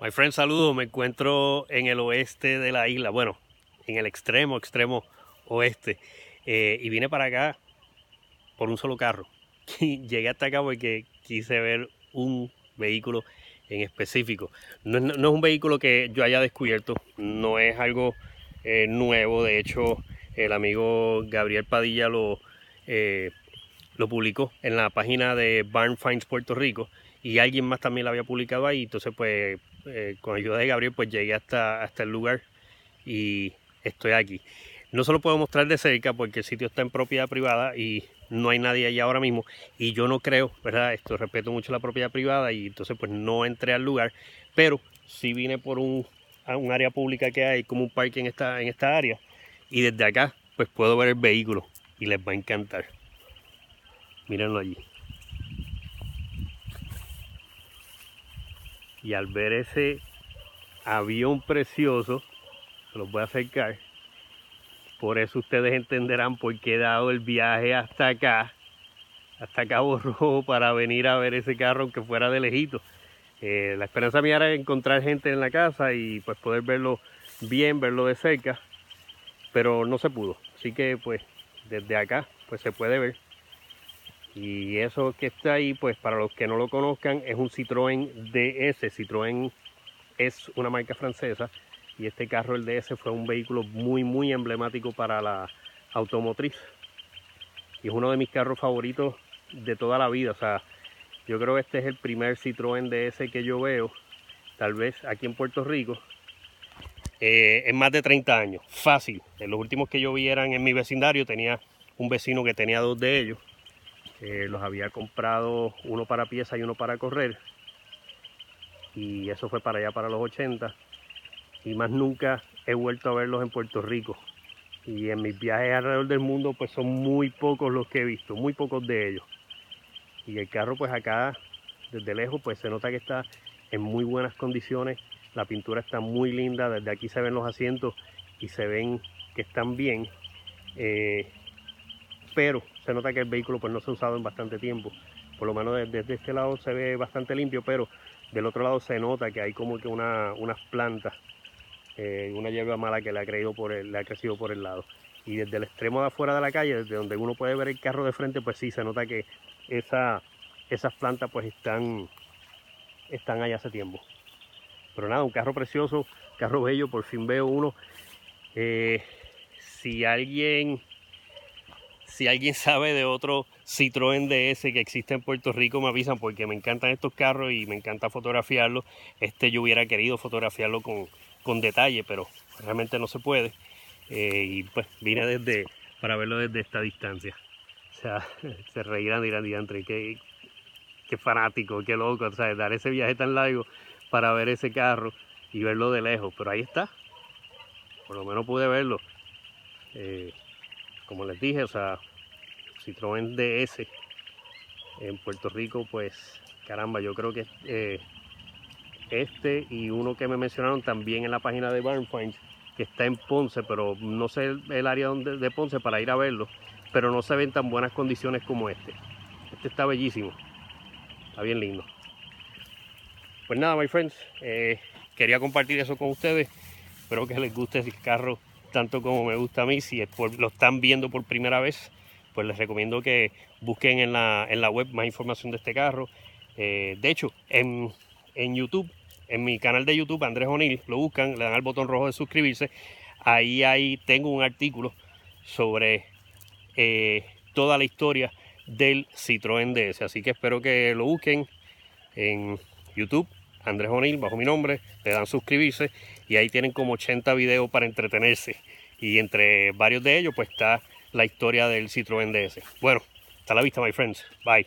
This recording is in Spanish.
My friend, saludos. Me encuentro en el oeste de la isla, bueno, en el extremo, extremo oeste. Eh, y vine para acá por un solo carro. Llegué hasta acá porque quise ver un vehículo en específico. No, es un vehículo que yo haya descubierto, no es algo eh, nuevo. De hecho, el amigo Gabriel Padilla lo, eh, lo publicó en la página de Barn Finds Puerto Rico y alguien más también lo había publicado ahí. Entonces, pues eh, con ayuda de Gabriel, pues llegué hasta, hasta el lugar y estoy aquí. No se lo puedo mostrar de cerca porque el sitio está en propiedad privada y no hay nadie allá ahora mismo. Y yo no creo, ¿verdad? Esto respeto mucho la propiedad privada y entonces pues no entré al lugar. Pero sí vine por un, un área pública que hay, como un parque en esta, en esta área. Y desde acá pues puedo ver el vehículo y les va a encantar. Mírenlo allí. Y al ver ese avión precioso, se los voy a acercar, por eso ustedes entenderán por qué he dado el viaje hasta acá, hasta Cabo Rojo, para venir a ver ese carro aunque fuera de lejito. Eh, la esperanza mía era encontrar gente en la casa y pues poder verlo bien, verlo de cerca, pero no se pudo. Así que pues desde acá pues se puede ver. Y eso que está ahí, pues para los que no lo conozcan, es un Citroën DS. Citroën es una marca francesa y este carro, el DS, fue un vehículo muy, muy emblemático para la automotriz. Y es uno de mis carros favoritos de toda la vida. O sea, yo creo que este es el primer Citroën DS que yo veo, tal vez aquí en Puerto Rico, eh, en más de 30 años. Fácil. En los últimos que yo vi eran en mi vecindario, tenía un vecino que tenía dos de ellos eh, los había comprado uno para pieza y uno para correr. Y eso fue para allá, para los 80. Y más nunca he vuelto a verlos en Puerto Rico. Y en mis viajes alrededor del mundo, pues son muy pocos los que he visto, muy pocos de ellos. Y el carro, pues acá, desde lejos, pues se nota que está en muy buenas condiciones. La pintura está muy linda. Desde aquí se ven los asientos y se ven que están bien. Eh, pero se nota que el vehículo pues no se ha usado en bastante tiempo. Por lo menos desde, este lado se ve bastante limpio, pero del otro lado se nota que hay como que una, unas plantas, eh, una hierba mala que le ha, por ha crecido por el lado. Y desde el extremo de afuera de la calle, desde donde uno puede ver el carro de frente, pues sí, se nota que esa, esas plantas pues están, están allá hace tiempo. Pero nada, un carro precioso, carro bello, por fin veo uno. Eh, si alguien si alguien sabe de otro Citroën DS que existe en Puerto Rico, me avisan porque me encantan estos carros y me encanta fotografiarlos. Este yo hubiera querido fotografiarlo con, con detalle, pero realmente no se puede. Eh, y pues vine desde para verlo desde esta distancia. O sea, se reirán, dirán, dirán, qué, qué fanático, qué loco, o sea, dar ese viaje tan largo para ver ese carro y verlo de lejos. Pero ahí está, por lo menos pude verlo. Eh, como les dije, o sea, Citroën DS en Puerto Rico, pues caramba, yo creo que eh, este y uno que me mencionaron también en la página de Barn que está en Ponce, pero no sé el, área donde, de Ponce para ir a verlo, pero no se ven tan buenas condiciones como este. Este está bellísimo, está bien lindo. Pues nada, my friends, eh, quería compartir eso con ustedes. Espero que les guste el carro tanto como me gusta a mí. Si lo están viendo por primera vez, pues les recomiendo que busquen en la, en la web más información de este carro. Eh, de hecho, en, en, YouTube, en mi canal de YouTube, Andrés O'Neill, lo buscan, le dan al botón rojo de suscribirse. Ahí, ahí tengo un artículo sobre eh, toda la historia del Citroën DS. Así que espero que lo busquen en YouTube Andrés O'Neill, bajo mi nombre, le dan suscribirse y ahí tienen como 80 videos para entretenerse. Y entre varios de ellos pues está la historia del Citroën DS. Bueno, hasta la vista my friends. Bye.